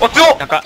あ強っ。な、